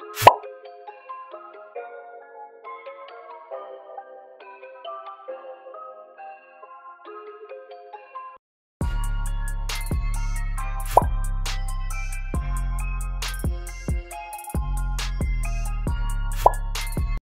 you